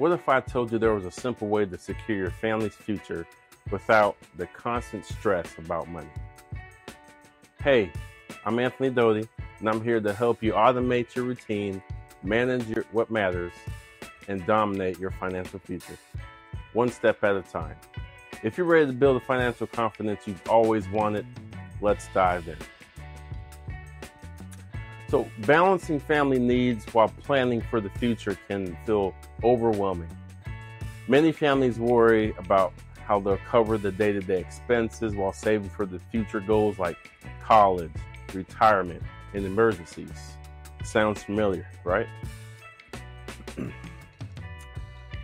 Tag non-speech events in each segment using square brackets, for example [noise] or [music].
What if I told you there was a simple way to secure your family's future without the constant stress about money? Hey, I'm Anthony Doty, and I'm here to help you automate your routine, manage your, what matters, and dominate your financial future, one step at a time. If you're ready to build the financial confidence you've always wanted, let's dive in. So, balancing family needs while planning for the future can feel overwhelming. Many families worry about how they'll cover the day to day expenses while saving for the future goals like college, retirement, and emergencies. Sounds familiar, right? [clears throat]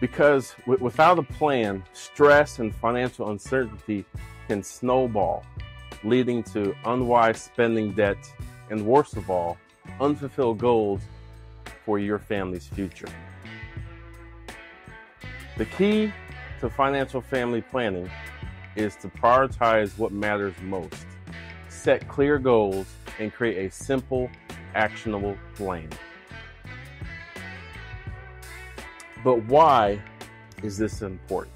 because w- without a plan, stress and financial uncertainty can snowball, leading to unwise spending debt, and worst of all, unfulfilled goals for your family's future. The key to financial family planning is to prioritize what matters most, set clear goals, and create a simple, actionable plan. But why is this important?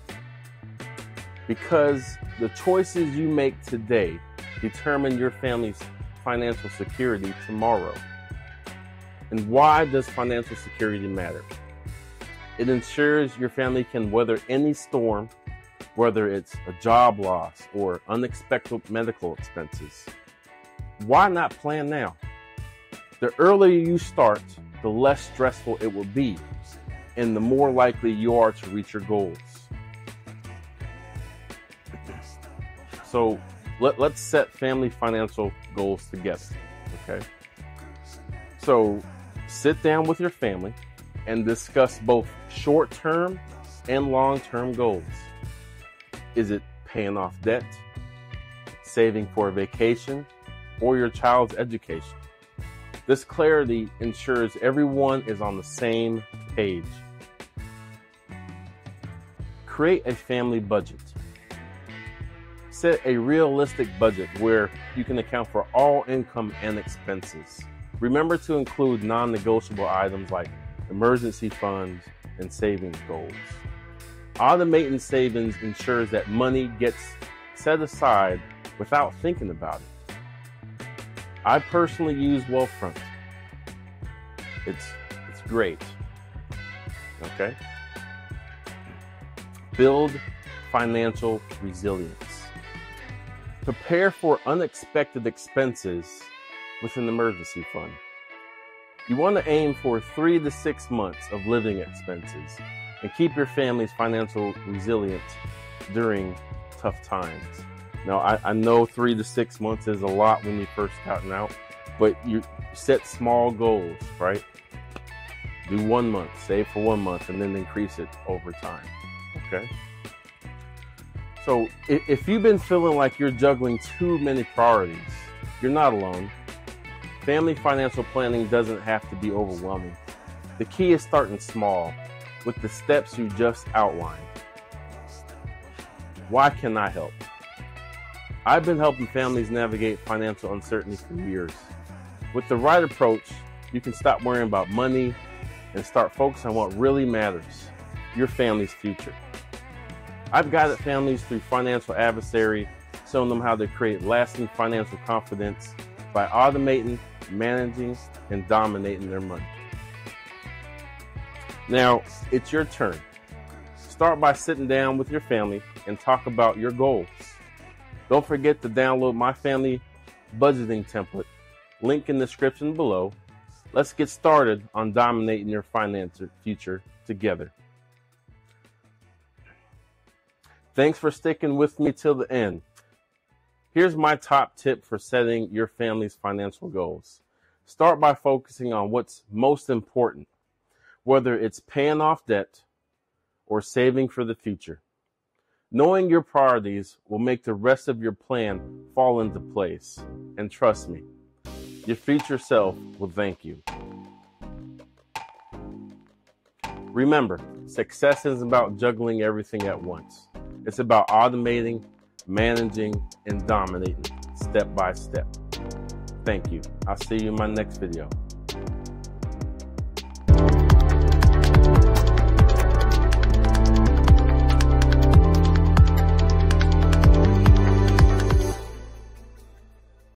Because the choices you make today determine your family's financial security tomorrow. And why does financial security matter? It ensures your family can weather any storm, whether it's a job loss or unexpected medical expenses. Why not plan now? The earlier you start, the less stressful it will be, and the more likely you are to reach your goals. So let, us set family financial goals together. Okay. So sit down with your family and discuss both short term and long term goals. Is it paying off debt, saving for a vacation, or your child's education? This clarity ensures everyone is on the same page. Create a family budget. Set a realistic budget where you can account for all income and expenses. Remember to include non negotiable items like emergency funds and savings goals. Automating savings ensures that money gets set aside without thinking about it. I personally use Wealthfront. It's it's great. Okay? Build financial resilience. Prepare for unexpected expenses with an emergency fund. You want to aim for three to six months of living expenses and keep your family's financial resilient during tough times. Now, I, I know three to six months is a lot when you're first starting out, but you set small goals, right? Do one month, save for one month, and then increase it over time. Okay? So, if you've been feeling like you're juggling too many priorities, you're not alone. Family financial planning doesn't have to be overwhelming. The key is starting small with the steps you just outlined. Why can I help? I've been helping families navigate financial uncertainty for years. With the right approach, you can stop worrying about money and start focusing on what really matters your family's future. I've guided families through financial adversary, showing them how to create lasting financial confidence by automating managing, and dominating their money. Now, it's your turn. Start by sitting down with your family and talk about your goals. Don't forget to download my family budgeting template, link in the description below. Let's get started on dominating your financial future together. Thanks for sticking with me till the end. Here's my top tip for setting your family's financial goals. Start by focusing on what's most important, whether it's paying off debt or saving for the future. Knowing your priorities will make the rest of your plan fall into place. And trust me, your future self will thank you. Remember, success isn't about juggling everything at once. It's about automating managing, and dominating step by step. Thank you. I'll see you in my next video.